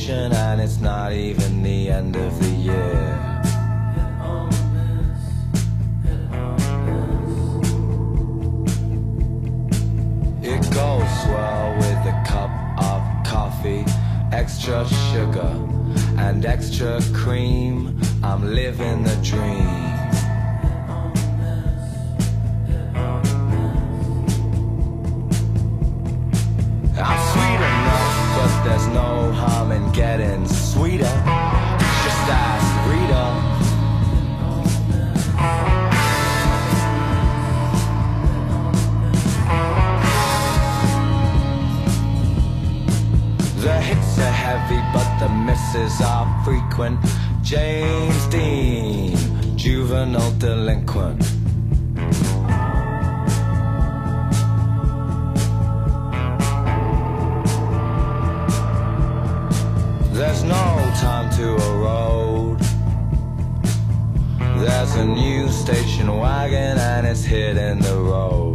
and it's not even the end of the year. It goes well with a cup of coffee, extra sugar and extra cream. I'm living the dream. There's no harm in getting sweeter. Just ask Rita. The hits are heavy, but the misses are frequent. James Dean, juvenile delinquent. Station wagon and it's hitting the road.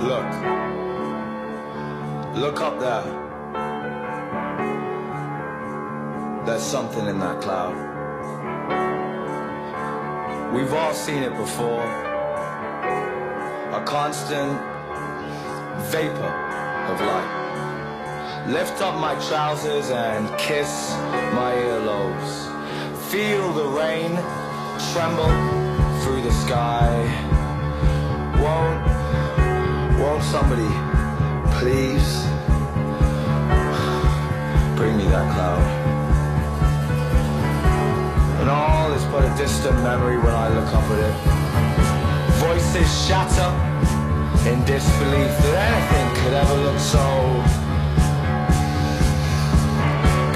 Look. Look up there. There's something in that cloud. We've all seen it before. A constant vapor of light. Lift up my trousers and kiss my earlobes. Feel the rain tremble through the sky. Won't somebody please bring me that cloud? And all is but a distant memory when I look up at it. Voices shatter in disbelief that anything could ever look so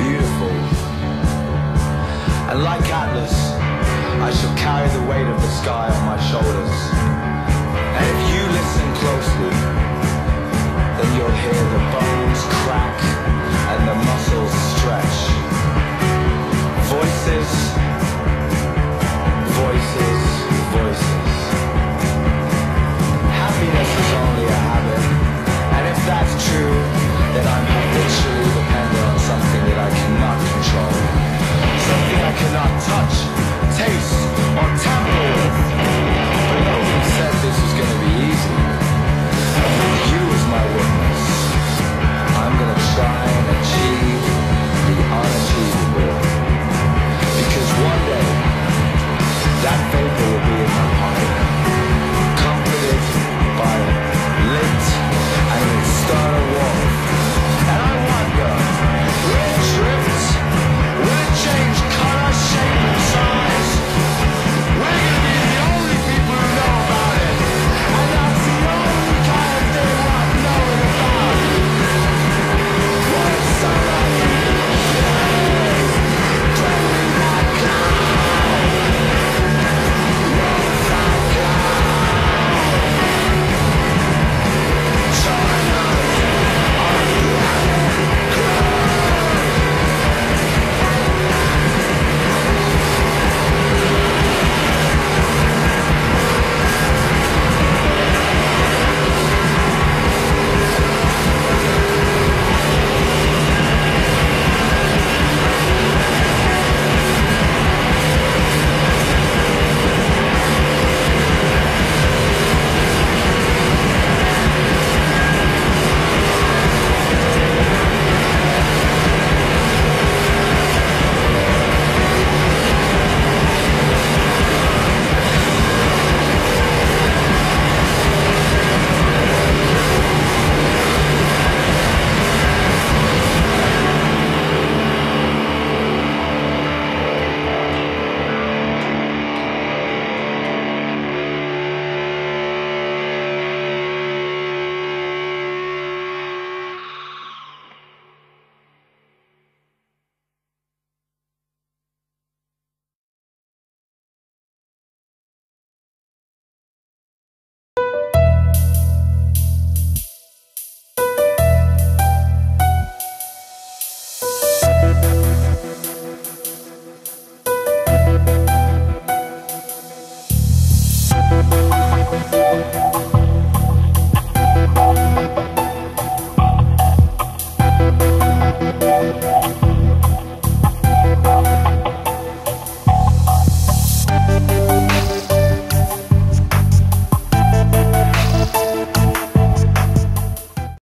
beautiful. And like Atlas, I shall carry the weight of the sky on my shoulders. hear the bones crack and the muscles stretch.